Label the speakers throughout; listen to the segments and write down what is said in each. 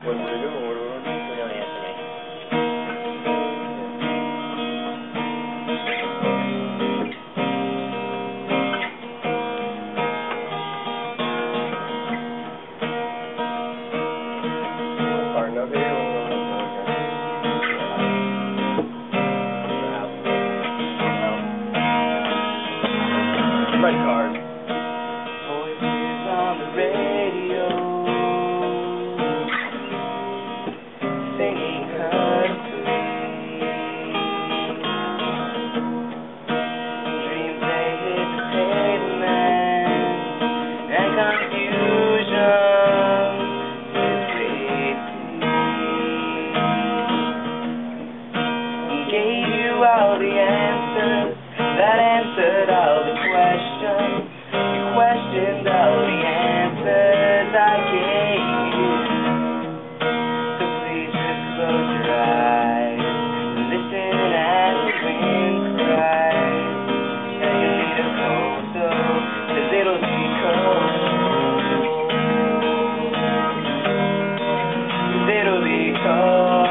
Speaker 1: When we
Speaker 2: do, usually cold.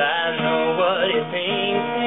Speaker 2: I know what it means.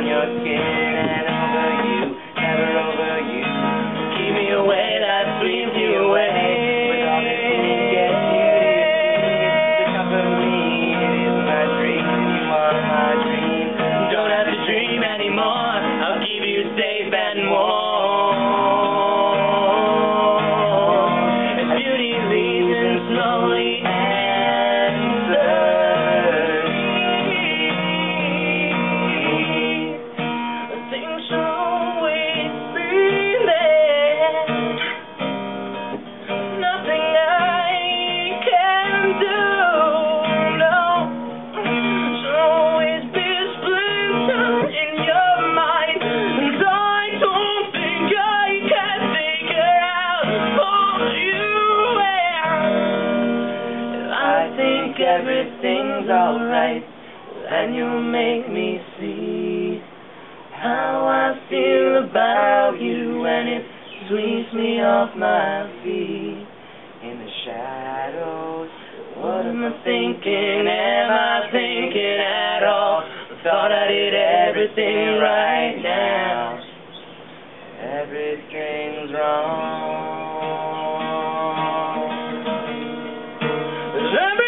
Speaker 2: on your skin. everything's alright, and you make me see how I feel about you, and it sweeps me off my feet. In the shadows, what am I thinking? Am I thinking at all? I thought I did everything right now. Everything's wrong. Let